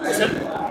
好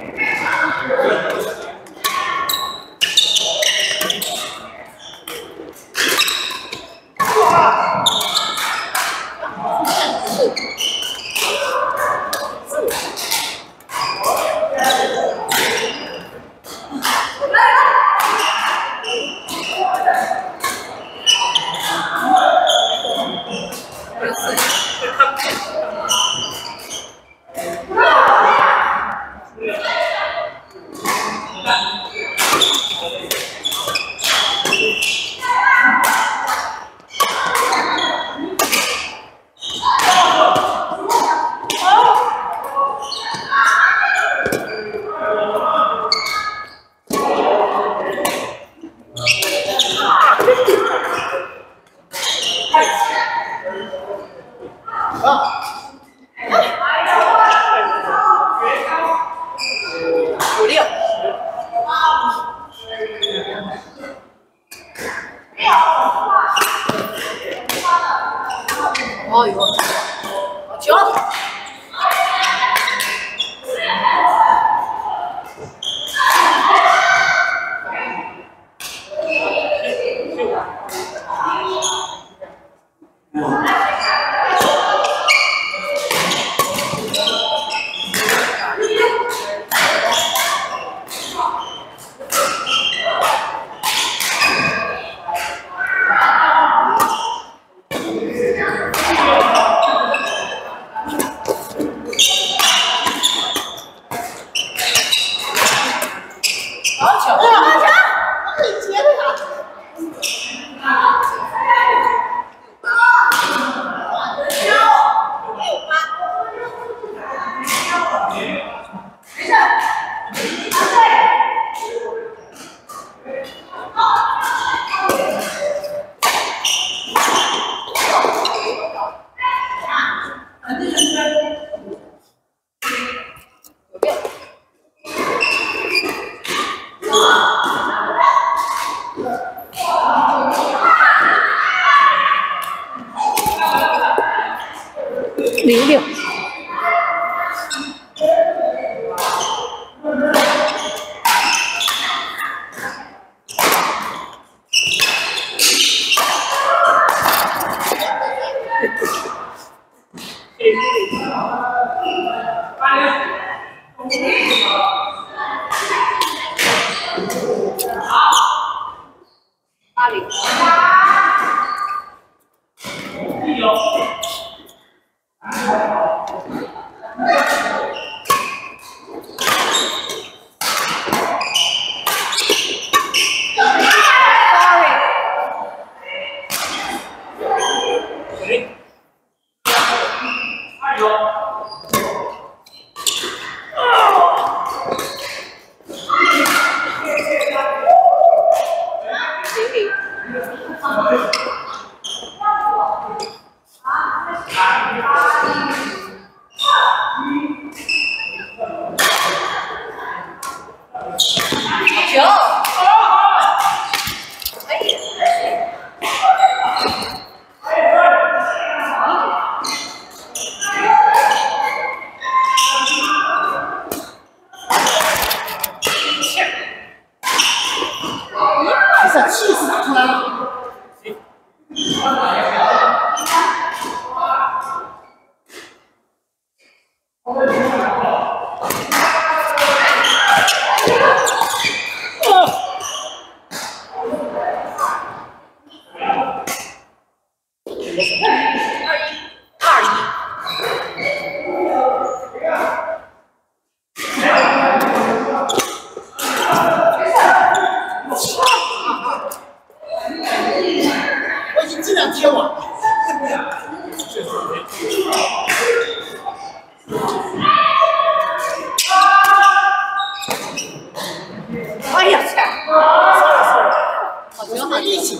然后一起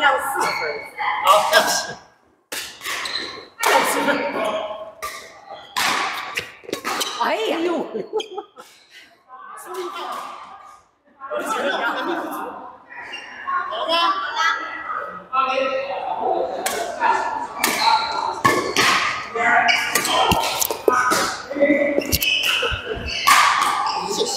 要四分。好，要四。哎呀！哎呦！好吗？好吗？谢谢。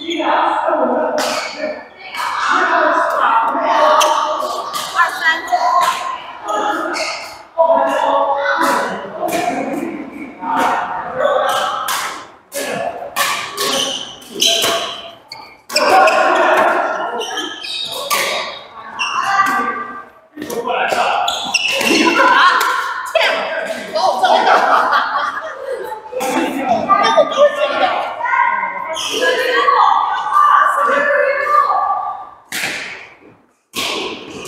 Obrigado. Oh,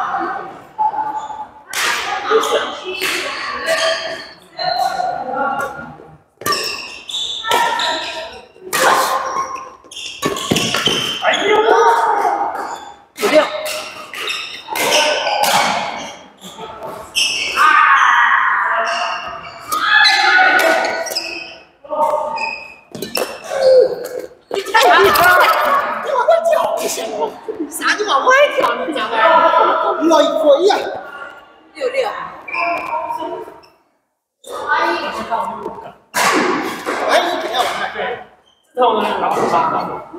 然后呢，然后就把。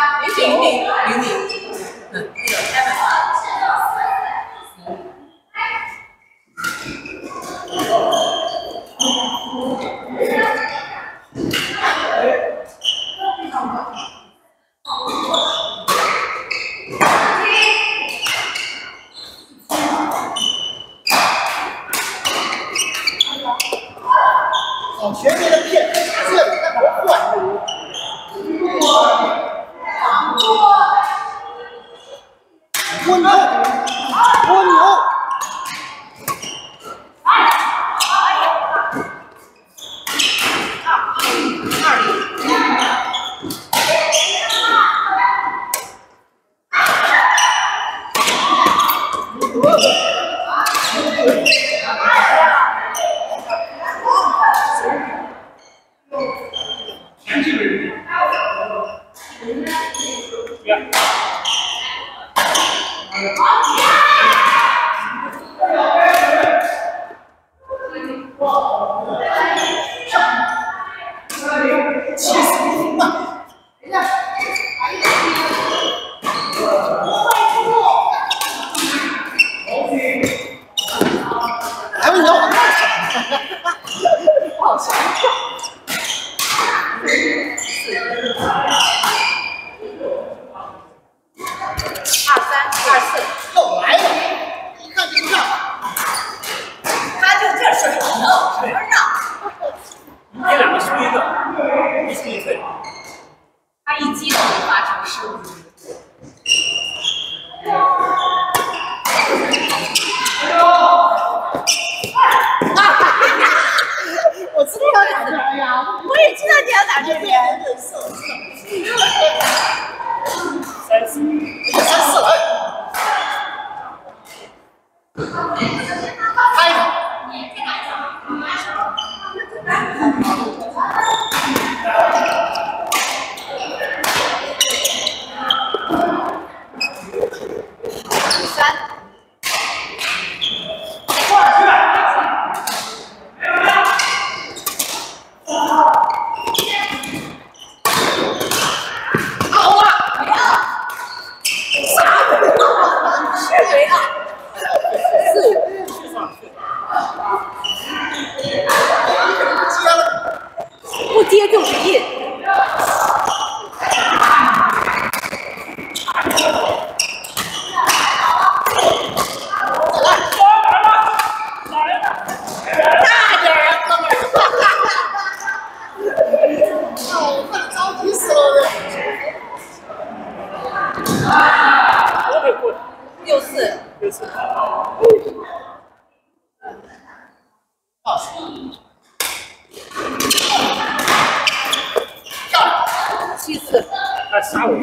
吧，云顶，云，嗯，这要打折贵你杀我